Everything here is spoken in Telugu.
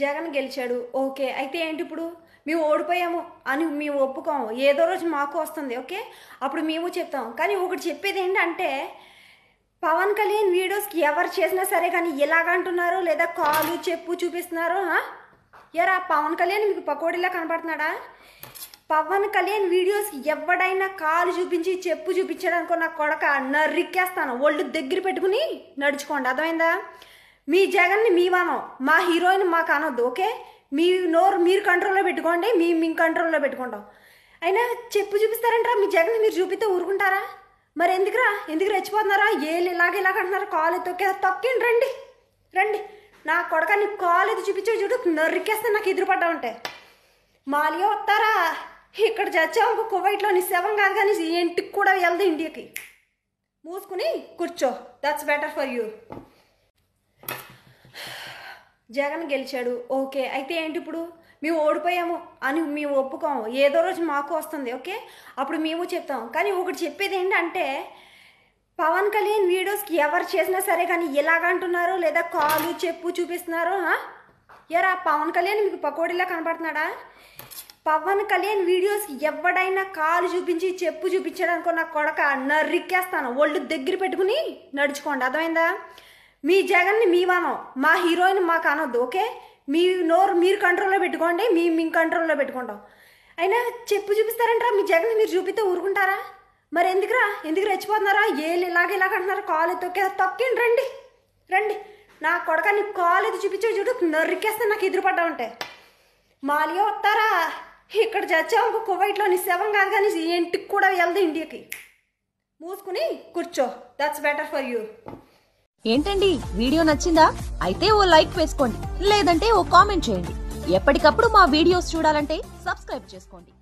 జగన్ గెలిచాడు. ఓకే. అయితే ఏంటి ఇప్పుడు? మేము ఓడిపోయాము అని మేము ఒప్పుకోము. ఏదో రోజు మాకు వస్తుంది ఓకే? అప్పుడు మేము చెప్తాం. కానీ ఒకటి చెప్పేది ఏంటంటే పవన్ కళ్యాణ్ వీడియోస్కి ఎవరు చేసినా సరే కానీ ఎలాగంటున్నారు లేదా కాలు చెప్పు చూపిస్తున్నారు ఎరా పవన్ కళ్యాణ్ మీకు పకోడీలా కనపడుతున్నాడా? పవన్ కళ్యాణ్ వీడియోస్కి ఎవడైనా కాలు చూపించి చెప్పు చూపించడానికి నా కొడక నరికేస్తాను. ఒళ్ళు దగ్గర పెట్టుకుని నడుచుకోండి. అర్థమైందా? మీ జగన్ని మీ మనం మా హీరోయిన్ మాకు అనొద్దు ఓకే? మీ నోరు మీరు కంట్రోల్లో పెట్టుకోండి మీ మీ కంట్రోల్లో పెట్టుకుంటాం. అయినా చెప్పు చూపిస్తారంటారా? మీ జగన్ మీరు చూపితే ఊరుకుంటారా? మరి ఎందుకురా? ఎందుకు రెచ్చిపోతున్నారా? ఏళ్ళు ఇలాగ ఇలాగ అంటున్నారు. కాలు తొక్కే తొక్కిండి రండి. రండి. నా కొడక నీ కాలు ఎది చూపించే చూడు నరికేస్తే నాకు ఎదురుపడ్డా ఉంటాయి మాలియా వస్తారా? ఇక్కడ చచ్చావు కువైట్లో నీ శవం కాదు కానీ ఇంటికి కూడా వెళ్దు ఇండియాకి. మూసుకుని కూర్చో. That's better for you Jagan గెలిచాడు. ఓకే అయితే ఏంటి ఇప్పుడు? మేము ఓడిపోయాము అని మేము ఒప్పుకోము. ఏదో రోజు మాకు వస్తుంది ఓకే అప్పుడు మేము చెప్తాం. కానీ ఒకటి చెప్పేది ఏంటంటే పవన్ కళ్యాణ్ వీడియోస్కి ఎవరు చేసినా సరే కానీ ఎలాగంటున్నారు లేదా కాలు చెప్పు చూపిస్తున్నారు ఎరా పవన్ కళ్యాణ్ మీకు పకోడీలా కనపడుతున్నాడా? పవన్ కళ్యాణ్ వీడియోస్కి ఎవడైనా కాలు చూపించి చెప్పు చూపించడానికి నా కొడక నరికేస్తాను. ఒళ్ళు దగ్గర పెట్టుకుని నడుచుకోండి. అర్థమైందా? మీ జగన్ని మీ మనం మా హీరోయిన్ మాకు అనొద్దు ఓకే? మీ నోరు మీరు కంట్రోల్లో పెట్టుకోండి మీ మీ కంట్రోల్లో పెట్టుకుంటాం. అయినా చెప్పు చూపిస్తారంటారా? మీ జగన్ మీరు చూపితే ఊరుకుంటారా? మరి ఎందుకురా? ఎందుకు రెచ్చిపోతున్నారా? ఏళ్ళు ఇలాగ ఇలాగ అంటున్నారు. కాలు తొక్కే తొక్కిండి రండి. రండి. నా కొడక నీ కాలు ఎది చూపించే చూడు నరికేస్తే నాకు ఎదురుపడ్డా ఉంటాయి మాలియా వస్తారా? ఇక్కడ చచ్చావు కువైట్లో నీ శవం కాదు కానీ ఇంటికి కూడా వెళ్దు ఇండియాకి. మూసుకుని కూర్చో. దట్స్ బెటర్ ఫర్ యూ ఏంటండి? వీడియో నచ్చిందా? అయితే ఓ లైక్ వేసుకోండి. లేదంటే ఓ కామెంట్ చేయండి. ఎప్పటికప్పుడు మా వీడియోస్ చూడాలంటే సబ్స్క్రైబ్ చేసుకోండి.